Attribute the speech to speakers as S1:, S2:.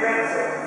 S1: defensive.